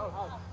out, out.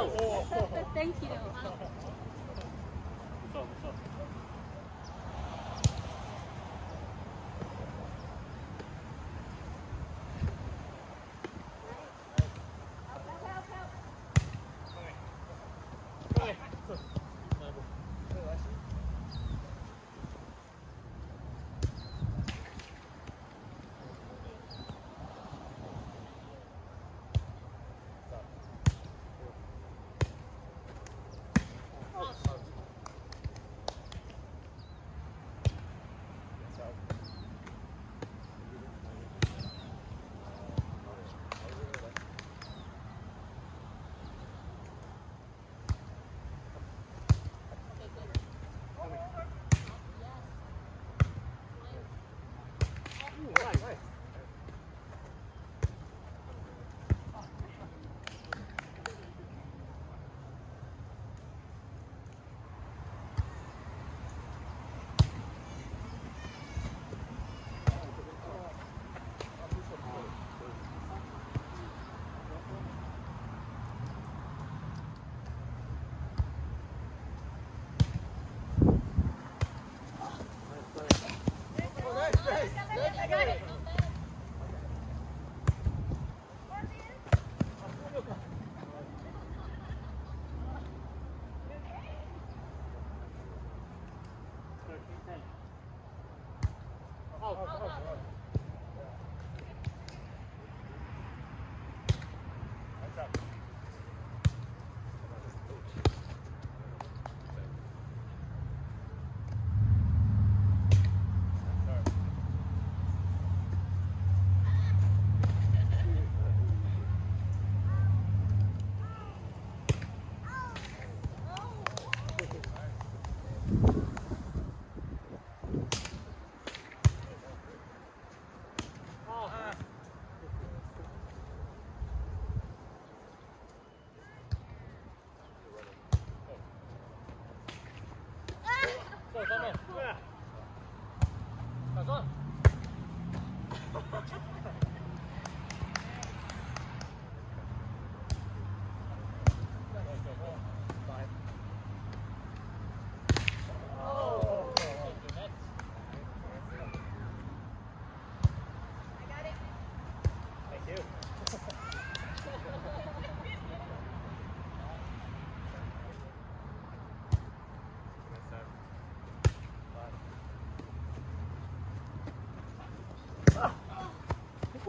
Thank you. I got Oh, oh, oh.